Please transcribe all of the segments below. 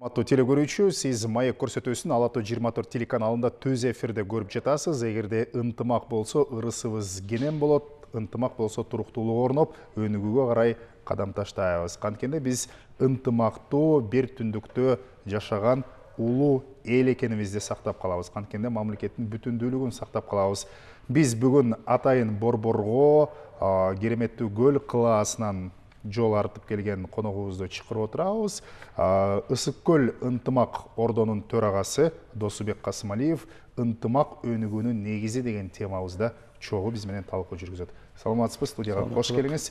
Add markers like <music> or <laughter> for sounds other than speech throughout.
урматтуу теле көрүүчү сиз маек көрсөтүүсүн ала тоо жыйырма төрт телеканалында түз эфирде көрүп жатасыз. Эгерде ынтымак болсо ырысыбыз кенен болот. Ынтымак болсо туруктуулук орноп өнүгүүгө карай кадам таштайбыз. Канткенде биз ынтымактуу бир түндүктө жашаган улуу эл экенибизди сактап калабыз. Канткенде мамлекеттин бүтүндүүлүгүн сактап калабыз. Биз бүгүн атайын борборго кереметтүү көл кылаасынан жол артып келген коногубузду чакырып отурабыз ысык көл ынтымак ордонун төрагасы досубек касымалиев ынтымак өнүгүүнүн негизи деген темабызда чогуу биз менен талкуу жүргүзөт саламатсызбы студияга кош келиңиз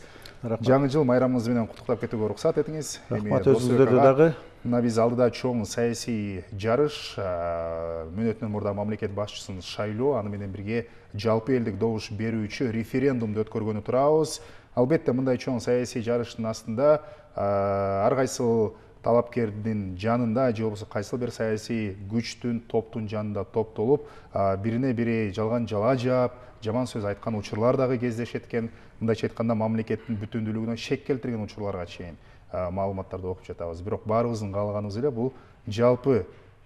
жаңы жыл майрамыңыз менен куттуктап кетүүгө уруксат этиңиз рахмат өзүңүздөрдү дагы мына биз алдыда чоң саясий жарыш мөөнөтүнөн мурда мамлекет башчысын шайлоо аны менен бирге жалпы элдик добуш берүүчү референдумду өткөргөнү турабыз албетте мындай чоң саясий жарыштын астында ар кайсыл талапкердин жанында же болбосо кайсыл бир саясий күчтүн топтун жанында топтолуп бирине бири жалган жала жаап жаман сөз айткан учурлар дагы кездешет экен мындайча айтканда мамлекеттин бүтүндүүлүгүнө шек келтирген учурларга чейин маалыматтарды окуп жатабыз бирок баарыбыздын каалаганыбыз эле бул жалпы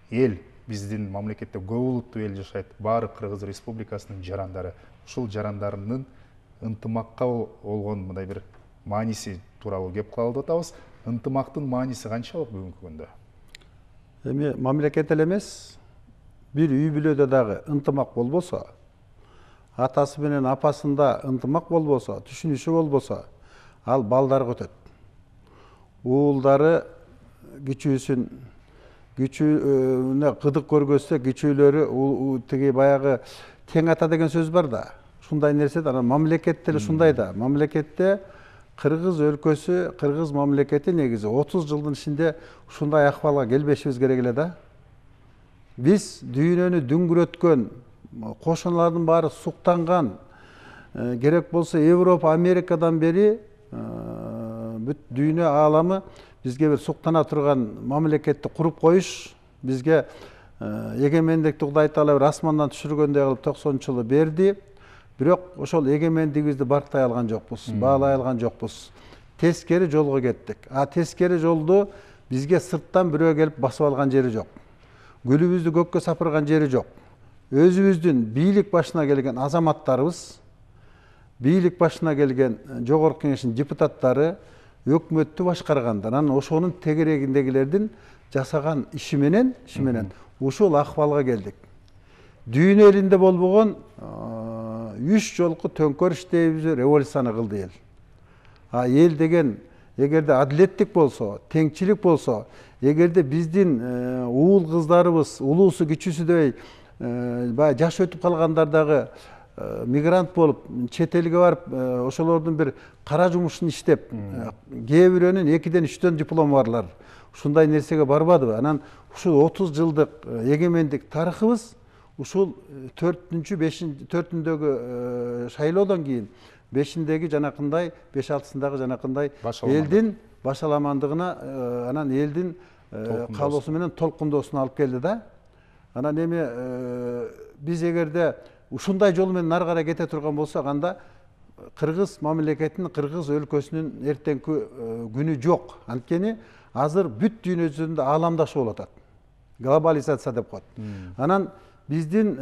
эл биздин мамлекетте көп улуттуу эл жашайт баары кыргыз республикасынын жарандары. Ушул жарандарынын ынтымакка болгон мындай бир мааниси тууралуу кеп кылалы деп атабыз ынтымактын мааниси канчалык бүгүнкү күндө эми мамлекет эле эмес. Бир үй бүлөдө дагы ынтымак болбосо атасы менен апасында ынтымак болбосо түшүнүшү болбосо ал балдарга өтөт уулдары кичүүсүн кичүүнө кыдык көргөзсө кичүүлөрү тиги баягы тең ата деген сөз бар да. Ушундай нерсе да анан мамлекет деле ушундай да мамлекетте кыргыз өлкөсү кыргыз мамлекети негизи отуз жылдын ичинде ушундай акыбалга келбешибиз керек эле да. Биз дүйнөнү дүңгүрөткөн кошуналардын баары суктанган керек болсо европа америкадан бери бүт дүйнө ааламы бизге бир суктана турган мамлекетти куруп коюш бизге эгемендикти кудай таала бир асмандан түшүргөндөй кылып токсонунчу жылы берди. Бирок ошол эгемендигибизди барктай алган жокпуз баалай алган жокпуз. Тескери жолго кеттик. А тескери жолду бизге сырттан бирөө келип басып алган жери жок. Гүлүбүздү көккө сапырган жери жок. Өзүбүздүн бийлик башына келген азаматтарыбыз бийлик башына келген жогорку кеңештин депутаттары өкмөттү башкаргандар анан ошонун тегерегиндегилердин жасаган иши менен иши менен ушул акыбалга келдик. Дүйнө элинде болбогон үч жолку төңкөрүш дейбизби революцияны кылды эл а эл деген эгерде адилеттик болсо теңчилик болсо эгерде биздин уул кыздарыбыз улуусу кичүүсүдөй баягы жашы өтүп калгандар дагы мигрант болуп чет элге барып ошолордун бир кара жумушун иштеп кээ бирөөнүн экиден үчтөн диплому барлар ушундай нерсеге барбадыбы анан ушул отуз жылдык эгемендик тарыхыбыз ушул төртүнчү бешинчи төртүндөгү шайлоодон кийин бешиндеги жанакындай беш алтысындагы жанакындай элдин башаламандыгына анан элдин каалоосу менен толкундоосуна алып келди да анан эми биз эгерде ушундай жол менен ары карай кете турган болсок анда кыргыз мамлекетинин кыргыз өлкөсүнүн эртеңки күнү жок анткени азыр бүт дүйнө жүзүндө ааламдашуу болуп атат глобализация деп коет анан биздин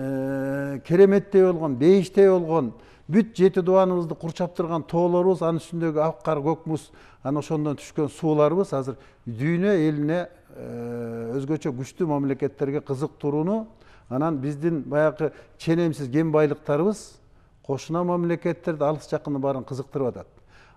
кереметтей болгон бейиштей болгон бүт жети дубаныбызды курчап турган тоолорубуз анын үстүндөгү ак кар көк муз анан ошондон түшкөн сууларыбыз азыр дүйнө элине өзгөчө күчтүү мамлекеттерге кызыктырууну анан биздин баягы ченемсиз кен байлыктарыбыз кошуна мамлекеттерди алыс жакынды баарын кызыктырып атат.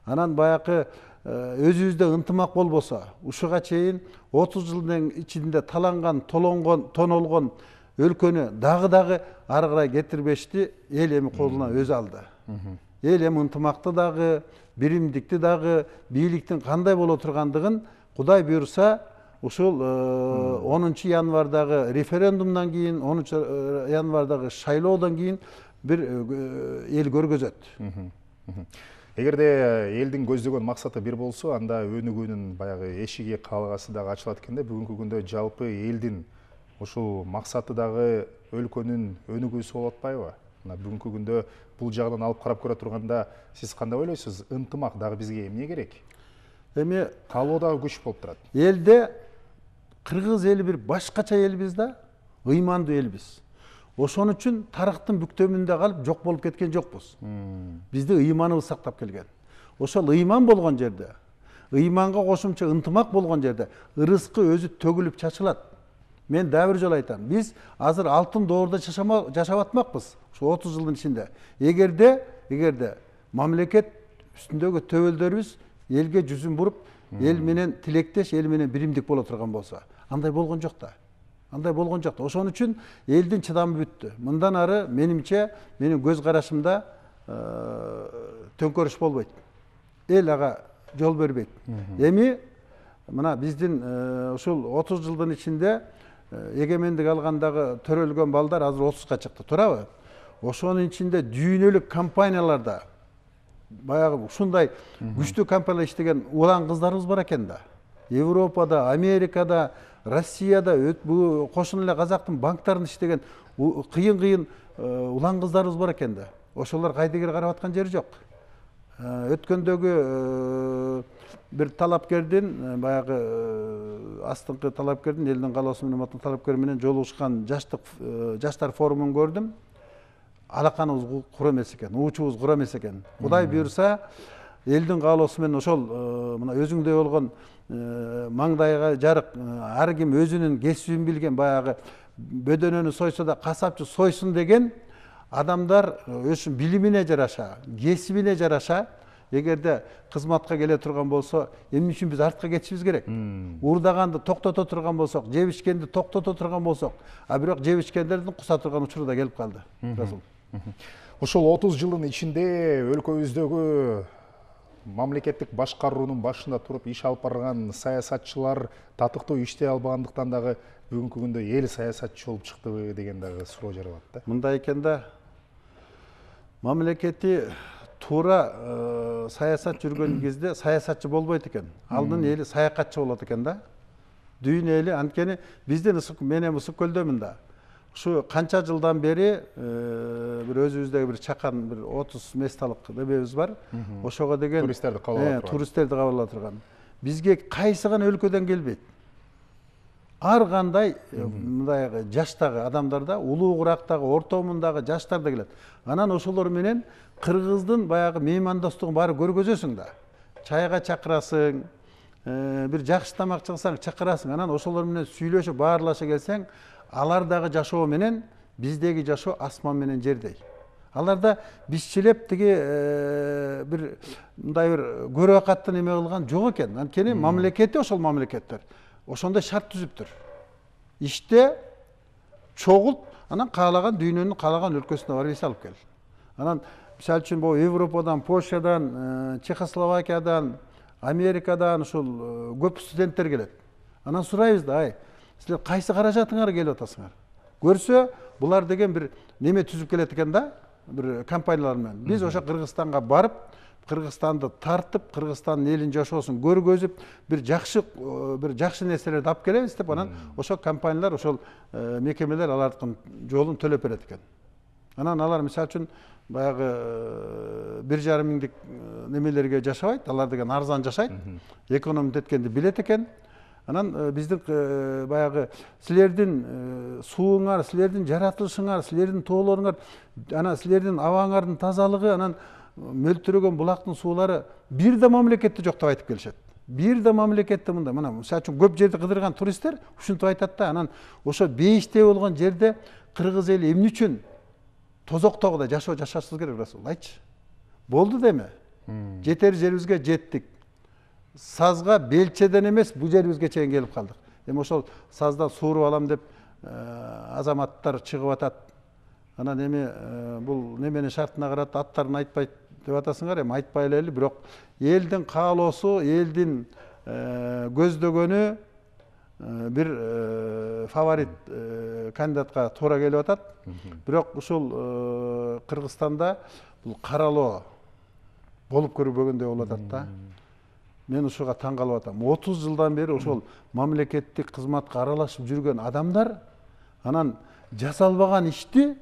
Анан баягы өзүбүздө ынтымак болбосо ушуга чейин отуз жылдын ичинде таланган толонгон тонолгон өлкөнү дагы дагы ары карай кетирбешти эл эми колуна өзү алды. Эл эми ынтымакты дагы биримдикти дагы бийликтин кандай боло тургандыгын кудай буюрса ушул онунчу январдагы референдумдан кийин онунчу январдагы шайлоодон кийин бир эл көргөзөт эгерде элдин көздөгөн максаты бир болсо анда өнүгүүнүн баягы эшиги каалгасы дагы ачылат экен да бүгүнкү күндө жалпы элдин ушул максаты дагы өлкөнүн өнүгүүсү болуп атпайбы мына бүгүнкү күндө бул жагынан алып карап көрө турганда сиз кандай ойлойсуз? Ынтымак дагы бизге эмне керек? Эми каалоо дагы күч болуп турат. Элде кыргыз эли бир башкача элбиз да ыймандуу элбиз ошон үчүн тарыхтын бүктөмүндө калып жок болуп кеткен жокпуз. Бизди ыйманыбыз сактап келген. Ошол ыйман болгон жерде ыйманга кошумча ынтымак болгон жерде ырыскы өзү төгүлүп чачылат. Мен дагы бир жолу айтам. Биз азыр алтын доордо жашап атмакпыз ушу отуз жылдын ичинде эгерде эгерде мамлекет үстүндөгү төбөлдөрүбүз элге жүзүн буруп эл менен тилектеш эл менен биримдик боло турган болсо андай болгон жок да андай болгон жок да ошон үчүн элдин чыдамы бүттү мындан ары менимче менин көз карашымда төңкөрүш болбойт эл ага жол бербейт эми мына биздин ушул отуз жылдын ичинде эгемендик алгандагы төрөлгөн балдар азыр отузга чыкты туурабы ошонун ичинде дүйнөлүк компанияларда баягы ушундай күчтүү компаниялар иштеген улан кыздарыбыз бар экен да. Европада америкада россияда кошуна эле казактын банктарында иштеген кыйын кыйын улан кыздарыбыз бар экен да. Ошолор кайдыгер карап аткан жери жок өткөндөгү бир талапкердин баягы астыңкы талапкердин элдин каалоосу менен талапкер менен жолугушкан жаштык жаштар форумун көрдүм. Алаканыбыз кура эмес экен уучубуз кура эмес экен. Кудай буюрса элдин каалоосу менен ошол мына өзүңдөй болгон маңдайга жарык ар ким өзүнүн кесибин билген баягы бөдөнөнү сойсо да касапчы сойсун деген адамдар өзүнүн билимине жараша кесибине жараша. Эгерде кызматка келе турган болсо эмне үчүн биз артка кетишибиз керек. Уурдаганды токтото турган болсок жеп ичкенди токтото турган болсок а бирок жеп ичкендердин куса турган учуру да келип калды расул ушул отуз жылдын ичинде өлкөбүздөгү мамлекеттик башкаруунун башында туруп иш алып барган саясатчылар татыктуу иштей албагандыктан дагы бүгүнкү күндө эл саясатчы болуп чыктыбы деген дагы суроо жаралат да мындай экен да мамлекети туура саясат жүргөн <clears throat> кезде саясатчы болбойт экен. Алдын эли саякатчы болот экен да. Дүйнө эли анткени биздин мен эми ысык көлдөмүн да. Ушу канча жылдан бери бир өзүбүздөгү бир чакан бир отуз месталык немебиз бар. Ошого деген туристтерди кабыл ала турган. туристтерди кабыл ала турган. Бизге кайсы гана өлкөдөн келбейт? Ар кандай мындай жаштагы адамдар да улуу курактагы орто мундагы жаштар да келет. Анан ошолор менен кыргыздын баягы меймандостугун баары көргөзөсүң да. Чайга чакырасың бир жакшы тамак чыксаң чакырасың. Анан ошолор менен сүйлөшүп баарлаша келсең алардагы жашоо менен биздеги жашоо асман менен жердей. Аларда бизчилеп тиги бир мындай бир көрө катты неме кылган жок экен. Анткени мамлекети ошол мамлекеттер. Ошондой шарт түзүптүр иште чогулт анан каалаган дүйнөнүн каалаган өлкөсүнө барып эс алып кел. Анан мисалы үчүн могу европадан польшадан чехословакиядан америкадан ушул көп студенттер келет анан сурайбыз да ай силер кайсы каражатыңар келип атасыңар көрсө булар деген бир неме түзүп келет экен да бир компаниялар менен биз ошо кыргызстанга барып кыргызстанды тартып кыргызстандын элинин жашоосун көргөзүп бир жакшы бир жакшы нерселерди алып келебиз деп анан ошол компаниялар ошол мекемелер алардын жолун төлөп берет экен. Анан алар мисалы үчүн баягы бир жарым миңдик немелерге жашабайт алар деген арзан жашайт экономить эткенди билет экен. Анан биздин баягы силердин сууңар силердин жаратылышыңар силердин тоолоруңар анан силердин абаңардын тазалыгы анан мөлтүрөгөн булактын суулары бир да мамлекетте жок деп айтып келишет бир да мамлекетте мындай мына мисалы үчүн көп жерди кыдырган туристтер ушинтип айтат да анан ошо бейиштей болгон жерде кыргыз эли эмне үчүн тозоктогудай жашоо жашашыбыз керек расул айтчы болду деме жетер жерибизге жеттик сазга белчеден эмес бул жерибизге чейин келип калдык эми ошол саздан сууруп алам деп азаматтар чыгып атат анан эми бул неменин шартына карап аттарын айтпайт деп атасыңар эми айтпай элели бирок элдин каалоосу элдин көздөгөнү бир фаворит кандидатка туура келип атат бирок ушул кыргызстанда бул каралоо болуп көрбөгөндөй болуп атат да. Мен ушуга таң калып атам. Отуз жылдан бери ошол мамлекеттик кызматка аралашып жүргөн адамдар анан жасалбаган ишти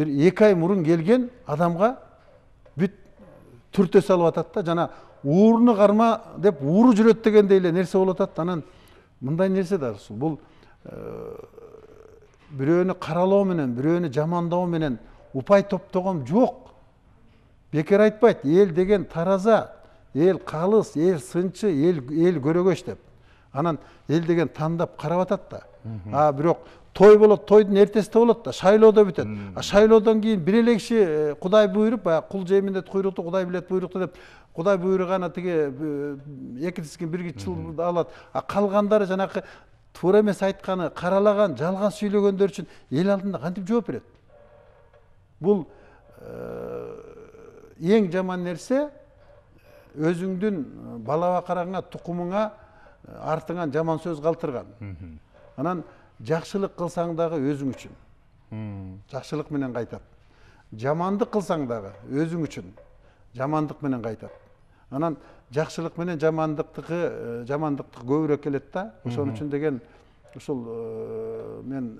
бир эки ай мурун келген адамга бүт түртө салып атат да жана ууруну карма деп ууру жүрөт дегендей эле нерсе болуп атат анан мындай нерсе да ушул бул бирөөнү каралоо менен бирөөнү жамандоо менен упай топтогон жок бекер айтпайт эл деген тараза эл калыс эл сынчы эл эл көрөгөч деп. Анан эл деген тандап карап атат да. А бирок той болот тойдун эртесинде болот да шайлоодо бүтөт а шайлоодон кийин бир эле киши кудай буйруп баягы кул жей миндет куйрукту кудай билет буйрукту деп кудай буйруганы тиги эки тизгин бирги алат. А калгандары жанакы туура эмес айтканы каралаган жалган сүйлөгөндөр үчүн эл алдында кантип жооп берет? Бул эң жаман нерсе өзүңдүн бала бакараңа тукумуңа артыңан жаман сөз калтырган анан жакшылык кылсаң дагы өзүң үчүн жакшылык менен кайтат жамандык кылсаң дагы өзүң үчүн жамандык менен кайтат анан жакшылык менен жамандыктыкы жамандыктыкы көбүрөөк келет да. Ошон үчүн деген ушул мен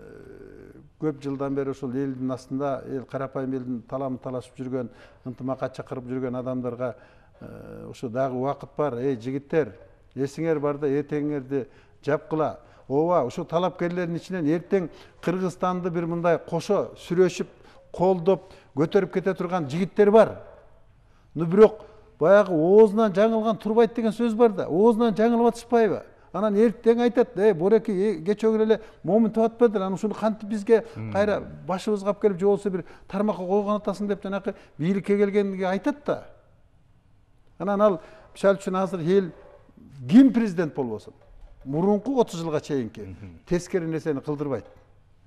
көп жылдан бери ушул элдин астында эл карапайым элдин таламын талашып жүргөн ынтымакка чакырып жүргөн адамдарга ушу дагы убакыт бар. Эй жигиттер эсиңер барда этегиңерди жапкыла ооба ушул талапкерлердин ичинен эртең кыргызстанды бир мындай кошо сүрөшүп колдоп көтөрүп кете турган жигиттер бар. Но бирок баягы оозунан жаңылган турбайт деген сөз бар да оозунан жаңылып атышпайбы? Анан эртең айтат эй бореки кечээ эле момунтип атпадыр анан ушуну кантип бизге кайра башыбызга алып келип же болбосо бир тармакка койгон атасың деп жанакы бийликке келгенге айтат да. Анан ал мисалы үчүн азыр эл ким президент болбосун. Мурунку отуз жылга чейинки тескери нерсени кылдырбайт.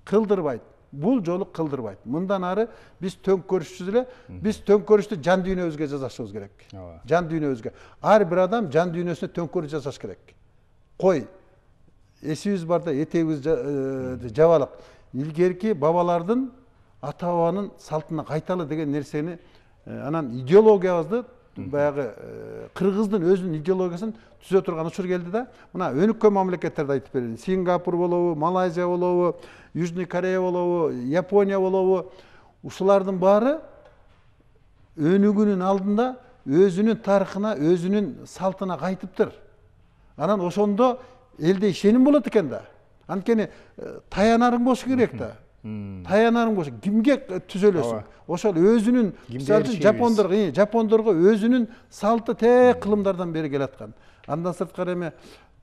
Кылдырбайт. Бул жолу кылдырбайт. Мындан ары биз төңкөрүшсүз эле биз төңкөрүштү жан дүйнөбүзгө жасашыбыз керек. Жан дүйнөбүзгө ар бир адам жан дүйнөсүнө төңкөрүш жасаш керек. Кой? Эсибиз барда этегибизди жабалык. Илгерки бабалардын ата бабанын салтына кайталы деген нерсени анан идеологиябызды баягы кыргыздын өзүнүн идеологиясын түзө турган учур келди да мына өнүккөн мамлекеттерди айтып берейин сингапур болобу малайзия болобу южный корея болобу япония болобу ушулардын баары өнүгүүнүн алдында өзүнүн тарыхына өзүнүн салтына кайтыптыр анан ошондо элде ишеним болот экен да. Анткени таянарың болуш керек да таянарың болуш кимге түзөлөсүң ошол өзүнүн мисалы үчүн жапондорго жапондорго өзүнүн салты тээ кылымдардан бери келаткан андан сырткары эми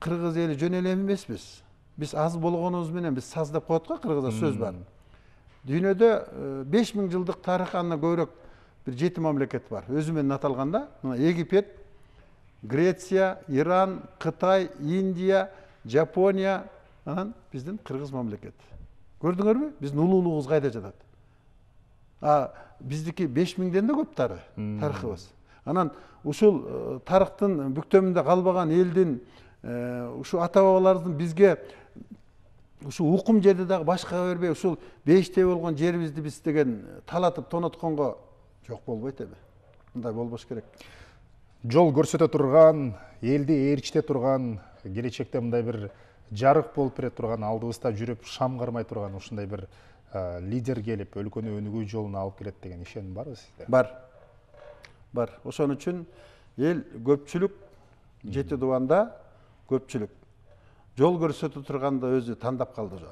кыргыз эли жөн эле эмеспиз биз аз болгонубуз менен биз саз деп коет го кыргызда сөз бар дүйнөдө беш миң жылдык тарыхы андан көбүрөөк бир жети мамлекет бар өзү менен аталганда мына египет греция иран кытай индия жапония анан биздин кыргыз мамлекети көрдүңөрбү биздин улуулугубуз кайда жатат? А биздики беш миңден да көп тары тарыхыбыз. Анан ушул тарыхтын бүктөмүндө калбаган элдин ушу ата бабаларыбыздын бизге ушул укум жерди дагы башкага бербей ушул бейиштей болгон жерибизди биз деген талатып тонотконго жок болбойт эми мындай болбош керек. Жол көрсөтө турган элди ээрчите турган келечекте мындай бир жарык болуп бере турган алдыбызда жүрүп шам кармай турган ушундай бир лидер келип өлкөнү өнүгүү жолуна алып келет деген ишеним барбы сизде бар. Бар. Ошон үчүн эл көпчүлүк жети дубанда көпчүлүк жол көрсөтө турганды өзү тандап калды уже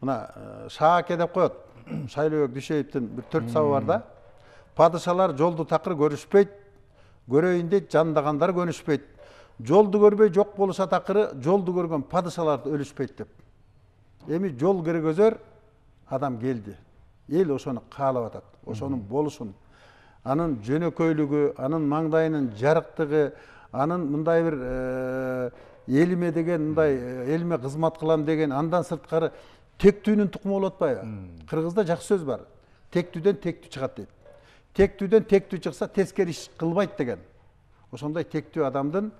мына шааке деп коет <coughs> шайлообек дүйшеевдин бир төрт сабы бар да. Падышалар жолду такыр көрүшпөйт көрөйүн дейт жандагандар көнүшпөйт жолду көрбөй жок болушат акыры жолду көргөн падышалар өлүшпөйт деп. Эми жол киргизер адам келди. Эл ошону каалап атат ошонун болушун. Анын жөнөкөйлүгү анын маңдайынын жарыктыгы анын мындай бир элиме деген мындай элиме кызмат кылам деген андан сырткары тектүүнүн тукуму болуп атпайбы? Кыргызда жакшы сөз бар. Тектүүдөн тектүү чыгат дейт. Тектүүдөн тектүү чыкса тескери иш кылбайт деген. Ошондой тектүү адамдын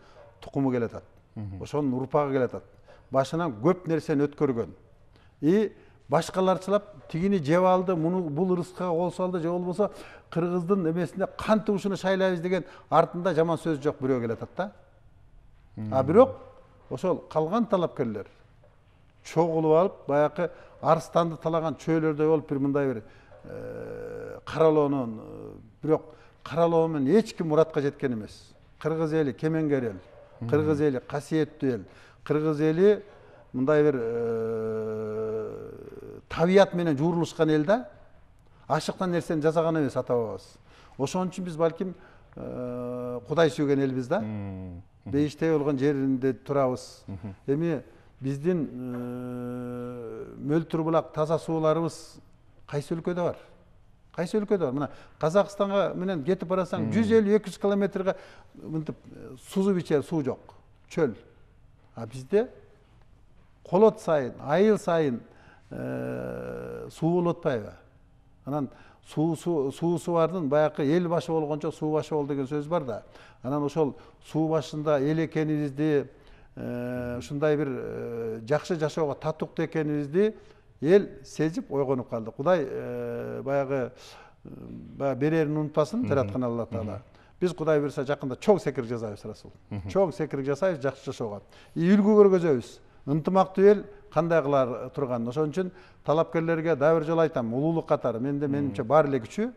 тукуму келатат ошонун урпагы келатат башынан көп нерсени өткөргөн и башкаларчылап тигини жеп алды муну бул ырыскага кол салды же болбосо кыргыздын эмесине кантип ушуну шайлайбыз деген артында жаман сөз жок бирөө келатат да а бирок ошол калган талапкерлер чогулуп алып баягы арстанды талаган чөөлөрдөй болуп бир мындай бир каралоонун бирок каралоо менен эч ким муратка жеткен эмес кыргыз эли кемеңгер эл кыргыз эли касиеттүү эл кыргыз эли мындай бир табият менен жуурулушкан эл да. Ашыктан нерсени жасаган эмес ата бабабыз ошон үчүн биз балким кудай сүйгөн элбиз да. Бейиштей болгон жеринде турабыз эми биздин мөлтүр булак таза сууларыбыз кайсы өлкөдө бар? Кайсы өлкөдө бар мына казакстанга менен кетип барасаң жүз элүү эки жүз километрге мынтип сузуп ичер суу жок чөл. А бизде колот сайын айыл сайын суу болуп атпайбы анан суусу бардын баягы эл башы болгончо суу башы бол деген сөз бар да. Анан ошол суу башында эл экенибизди ушундай бир жакшы жашоого татыктуу экенибизди эл сезип ойгонуп калды. Кудай баягы баягы берерин унутпасын жараткан алла таала биз кудай буюрса жакында чоң секирик жасайбыз расул чоң секирик жасайбыз жакшы жашоого. И үлгү көргөзөбүз. Ынтымактуу эл кандай кылар турганын. Ошон үчүн талапкерлерге дагы бир жолу айтам. Улуулук катары. Менде менимче баары эле күчү.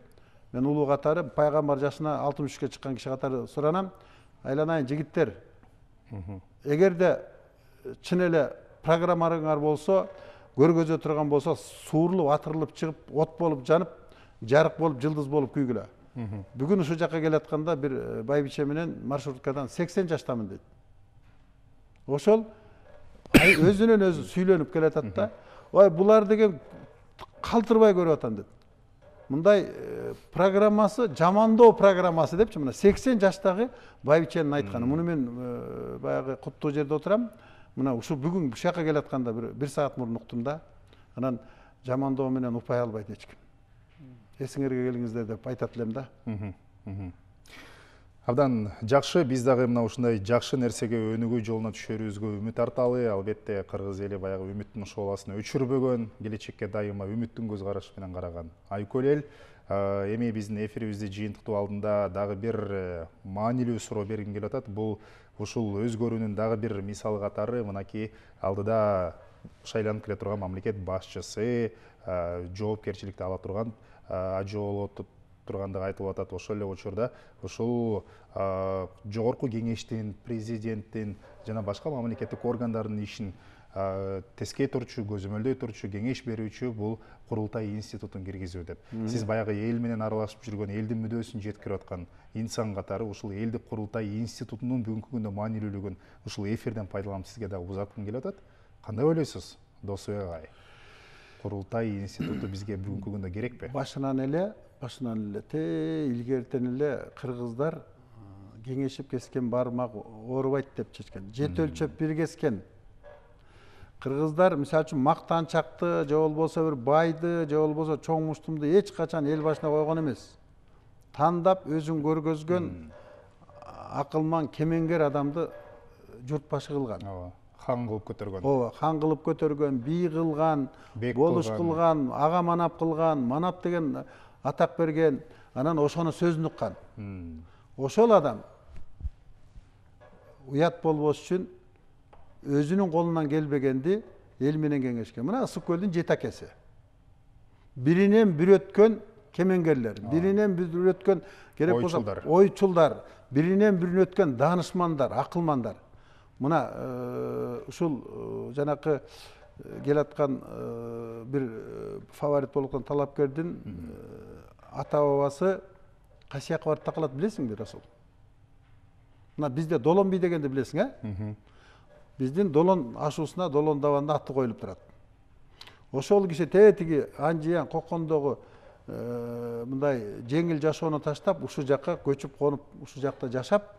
Мен улуу катары пайгамбар жашына алтымыш үшкө чыккан киши катары суранам. Айланайын жигиттер. Эгерде чын эле программаңар болсо көргөзө турган болсо суурулуп атырылып чыгып от болуп жанып жарык болуп жылдыз болуп күйгүлө. Бүгүн ушул жака келатканда бир байбиче менен маршруткадан сексен жаштамын дейт. Ошол өзүнөн өзү сүйлөнүп келатат да ой булар деген калтырбай көрүп атам деп мындай программасы жамандоо программасы депчи мына сексен жаштагы байбиченин айтканы. Муну мен баягы куттуу жерде отурам. Мына ушул бүгүн ушул жака келатканда бир бир саат мурун уктум да анан жамандоо менен упай албайт эч ким эсиңерге келиңиздер деп айтат элем да. Абдан жакшы биз дагы мына ушундай жакшы нерсеге өнүгүү жолуна түшөрүбүзгө үмүт арталы албетте кыргыз эли баягы үмүттүн шооласын өчүрбөгөн келечекке дайыма үмүттүн көз карашы менен караган айкөл эл эми биздин эфирибизди жыйынтыктоо алдында дагы бир маанилүү суроо бергим келип атат бул ушул өзгөрүүнүн дагы бир мисалы катары мынакей алдыда шайланып келе турган мамлекет башчысы жоопкерчиликти ала турган болуп тургандыгы айтылып атат. Ошол эле учурда ушул жогорку кеңештин президенттин жана башка мамлекеттик органдардын ишин тескей турчу көзөмөлдөй турчу кеңеш берүүчү бул курултай институтун киргизүү деп. Сиз баягы эл менен аралашып жүргөн элдин мүдөөсүн жеткирип аткан инсан катары ушул элдик курултай институтунун бүгүнкү күндө маанилүүлүгүн ушул эфирден пайдаланып сизге дагы узаткым келип атат. Кандай ойлойсуз досбек агай? Курултай институту <clears throat> бизге бүгүнкү күндө керекпи башынан эле башынан эле те илгертен эле кыргыздар кеңешип кескен бармак оорубайт деп чечкен. Жети өлчөп бир кескен кыргыздар мисалы үчүн мактанчакты же болбосо бир байды же болбосо чоң муштумду эч качан эл башына койгон эмес тандап өзүн көргөзгөн акылман кемеңгер адамды журт башы кылган ооба хан кылып көтөргөн ооба хан кылып көтөргөн бий кылган болуш кылган ага манап кылган манап деген атак берген анан ошону сөзүн уккан ошол адам уят болбош үчүн өзүнүн колунан келбегенди эл менен кеңешкен мына ысык көлдүн жети акеси биринен бир өткөн кемеңгерлер биринен бир өткөн керек болсо ойчулдар биринен бирин өткөн даанышмандар акылмандар мына ушул жанакы келаткан бир фаворит болуп аткан талапкердин ата бабасы кайсы жака барып такалат билесиңби расул мына бизде долон бий дегенди билесиң э биздин долон ашуусуна долон дабанда аты коюлуп турат ошол киши тетиги анжиян кокондогу мындай жеңил жашоону таштап ушул жака көчүп конуп ушул жакта жашап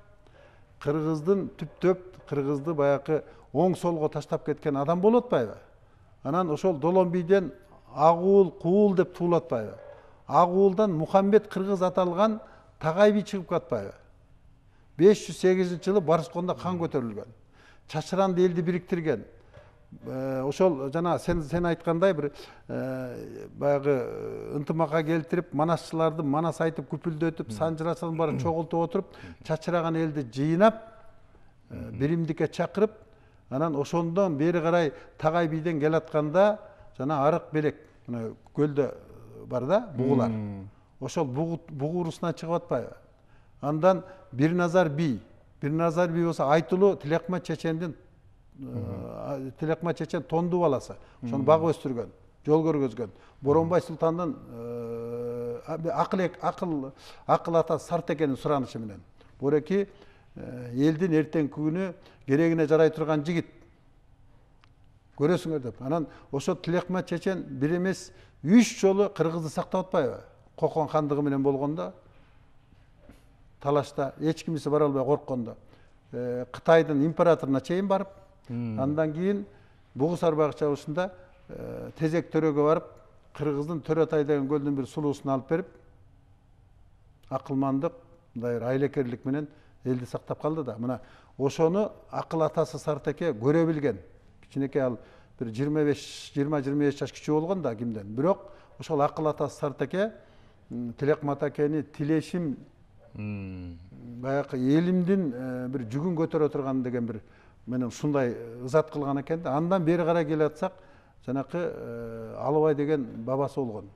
кыргыздын түптөп кыргызды баягы оң солго таштап кеткен адам болуп атпайбы анан ошол долон бийден агуул куул деп туулуп атпайбы агуулдан мухаммед кыргыз аталган тагай бий чыгып калатпайбы беш жүз сегизинчи жылы барысконда кан көтөрүлгөн чачыранды элди бириктирген ошол жана сен сен айткандай бир баягы ынтымакка келтирип манасчыларды манас айтып күпүлдөтүп санжырачылардын баарын чогултуп отуруп чачыраган элди жыйнап биримдикке чакырып анан ошондон бери карай тагай бийден келатканда жана арык белек мына көлдө бар да бугулар ошол бугу урусунан чыгып атпайбы андан бир назар бий бир назар бий болсо айтылуу тилекмат чечендин тилекман чечен тондуу баласы ошону багып өстүргөн жол көргөзгөн боронбай султандын акыл акыл акыл атасы сартекенин суранычы менен буреки элдин эртеңки күнү керегине жарай турган жигит көрөсүңөр деп анан ошо тилекман чечен бир эмес үч жолу кыргызды сактап атпайбы кокон хандыгы менен болгондо талашта эч кимиси бара албай корккондо кытайдын императоруна чейин барып андан кийин бугус арбагы чабышында тезек төрөгө барып кыргыздын төреатай деген көлдүн бир сулуусун алып берип акылмандык мындай бир айлакерлик менен элди сактап калды да мына ошону акыл атасы сартеке көрө билген кичинекей ал бир жыйырма беш жыйырма жыйырма беш жаш кичүү болгон да кимден бирок ошол акыл атасы сартеке тилекмат акени тилешим баягы элимдин бир жүгүн көтөрө турган деген бир менен ушундай ызат кылган экен да андан бери карай келе жатсак жанакы алыбай деген бабасы болгон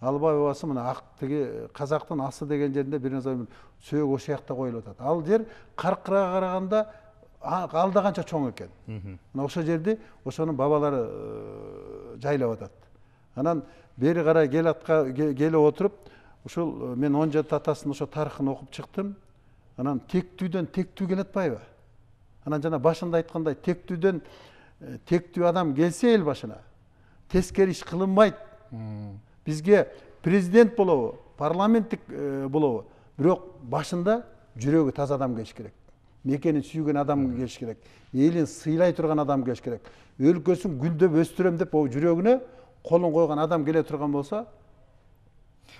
алыбай бабасы мына ак тиги казактын асы деген жеринде бир нерсе сөөк ошол жакта коюлуп атат ал жер каркырага караганда алда канча чоң экен мына ошол жерди ошонун бабалары жайлап атат анан бери карай келе отуруп ушул мен он жети атасынын ошо тарыхын окуп чыктым. Анан тектүүдөн тектүү келе атпайбы анан жана башында айткандай тектүүдөн тектүү адам келсе эл башына тескери иш кылынбайт бизге президент болобу парламенттик болобу. Бирок башында жүрөгү таза адам келиш керек. Мекенин сүйгөн адам келиш керек. Элин сыйлай турган адам келиш керек. Өлкөсүн гүлдөп өстүрөм деп жүрөгүнө колун койгон адам келе турган болсо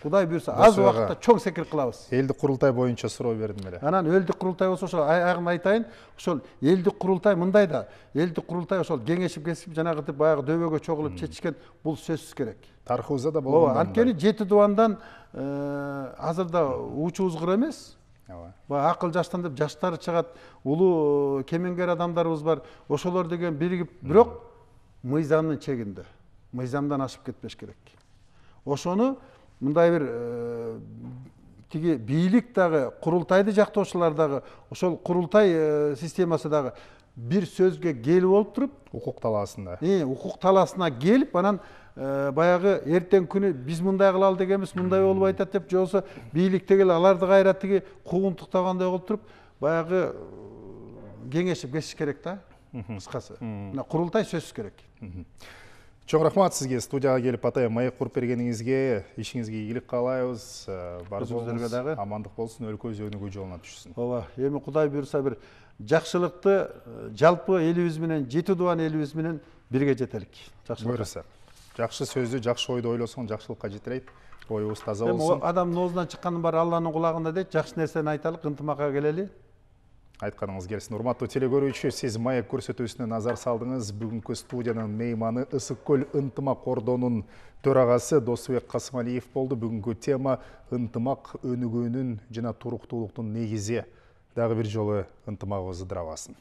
кудай буюрса аз убакытта чоң секир кылабыз элдик курултай боюнча суроо бердим эле анан элдик курултай болсо ошол аягын айтайын ошол элдик курултай мындай да элдик курултай ошол кеңешип кесип жанагынтип баягы дөбөгө чогулуп чечишкен бул сөзсүз керек. Тарыхыбызда да болгон ооба анткени жети дубандан азыр да уучу узгур эмес ооба. Баягы акыл жаштан деп жаштары чыгат улуу кемеңгер адамдарыбыз бар ошолор деген биригип бирок мыйзамдын чегинде мыйзамдан ашып кетпеш керек. Ошону мындай бир тиги бийлик дагы курултайды жактоочулар дагы ошол курултай системасы дагы бир сөзгө келип болуп туруп укук талаасында. укук талаасына келип анан баягы эртеңки күнү биз мындай кылалы дегенбиз мындай болуп атат деп же болбосо бийлик дегеле аларды кайра тиги куугунтуктагандай болуп туруп баягы кеңешип кесиш керек да кыскасы. Мына курултай сөзсүз керек. Чоң рахмат сизге студияга келип атайын маек куруп бергениңизге ишиңизге ийгилик каалайбыз бар болуңуз дагы амандык болсун өлкөбүз өнүгүү жолуна түшсүн ооба эми кудай буюрса бир жакшылыкты жалпы элибиз менен жети дубан элибиз менен бирге жетелик буюрса жакшы сөздү жакшы ойду ойлосоң жакшылыкка жетелейт оюбуз таза болсун эми адамдын оозунан чыккандын баары алланын кулагында дейт жакшы нерсени айталык ынтымакка келели айтканыңыз келсин урматтуу теле көрүүчү сиз маек көрсөтүүсүнө назар салдыңыз. Бүгүнкү студиянын мейманы ысык көл ынтымак кордоонун төрагасы досбек касымалиев болду. Бүгүнкү тема ынтымак өнүгүүнүн жана туруктуулуктун негизи дагы бир жолу ынтымагыбыз ыдырабасын